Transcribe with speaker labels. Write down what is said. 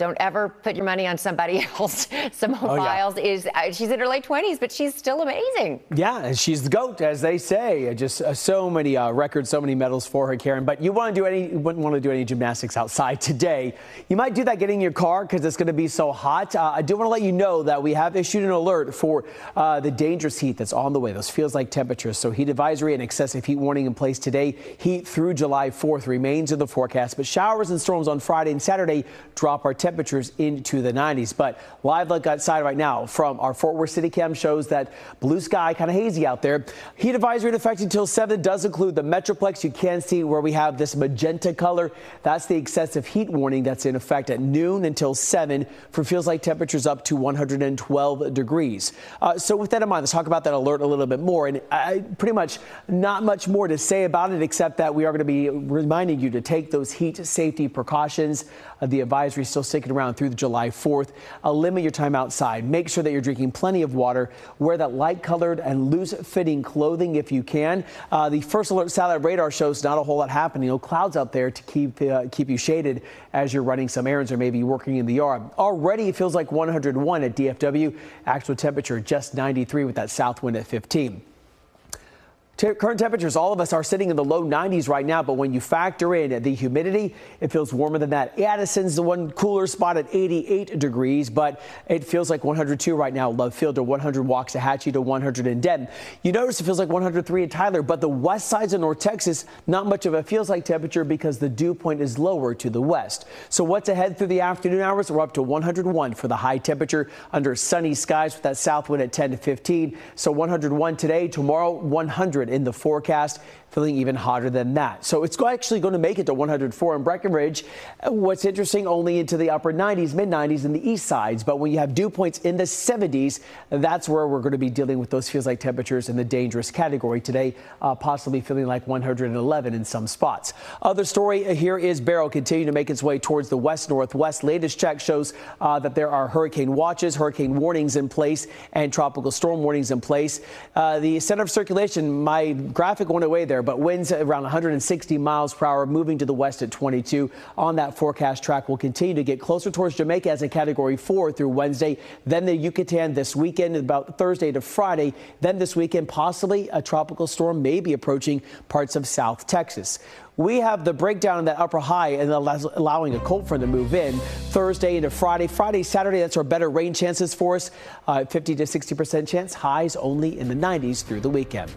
Speaker 1: don't ever put your money on somebody else. Simone
Speaker 2: Oh, yeah.
Speaker 1: Biles is, uh, she's in her late 20s, but she's still amazing.
Speaker 2: Yeah, and she's the goat, as they say. Just uh, so many uh, records, so many medals for her, Karen. But you want to do any, you wouldn't want to do any gymnastics outside today. You might do that getting in your car because it's going to be so hot. Uh, I do want to let you know that we have issued an alert for uh, the dangerous heat that's on the way. Those feels like temperatures. So heat advisory and excessive heat warning in place today. Heat through July 4th remains in the forecast, but showers and storms on Friday and Saturday drop our temperatures into the 90s. But live look outside right now from our Fort Worth City Cam shows that blue sky, kind of hazy out there. Heat advisory in effect until 7 does include the Metroplex. You can see where we have this magenta color. That's the excessive heat warning that's in effect at noon until 7 for feels like temperatures up to 112 degrees. Uh, so with that in mind, let's talk about that alert a little bit more. And I, pretty much not much more to say about it except that we are going to be reminding you to take those heat safety precautions. Uh, the advisory still sticking around through July 4th. Uh, limit your time outside. Make sure that you're drinking plenty of water. Wear that light colored and loose fitting clothing if you can. Uh, the first alert satellite radar shows not a whole lot happening. No clouds out there to keep uh, keep you shaded as you're running some errands or maybe working in the yard. Already it feels like 101 at DFW. Actual temperature just 93 with that south wind at 15. Current temperatures, all of us are sitting in the low 90s right now, but when you factor in the humidity, it feels warmer than that. Addison's the one cooler spot at 88 degrees, but it feels like 102 right now. Love Field to 100, Waxahachie to 100 in Denton. You notice it feels like 103 in Tyler, but the west sides of North Texas, not much of a feels like temperature because the dew point is lower to the west. So what's ahead through the afternoon hours? We're up to 101 for the high temperature under sunny skies with that south wind at 10 to 15. So 101 today, tomorrow 100 in the forecast, feeling even hotter than that. So it's actually going to make it to 104 in Breckenridge. What's interesting, only into the upper 90s, mid 90s in the east sides. But when you have dew points in the 70s, that's where we're going to be dealing with those feels like temperatures in the dangerous category today, uh, possibly feeling like 111 in some spots. Other story here is Beryl continuing to make its way towards the west northwest. Latest check shows uh, that there are hurricane watches, hurricane warnings in place, and tropical storm warnings in place. Uh, the center of circulation, graphic went away there, but winds around 160 miles per hour, moving to the west at 22 on that forecast track. will continue to get closer towards Jamaica as a category four through Wednesday, then the Yucatan this weekend, about Thursday to Friday. Then this weekend, possibly a tropical storm may be approaching parts of South Texas. We have the breakdown in that upper high and allowing a cold front to move in Thursday into Friday. Friday, Saturday, that's our better rain chances for us. Uh, 50 to 60% chance, highs only in the 90s through the weekend.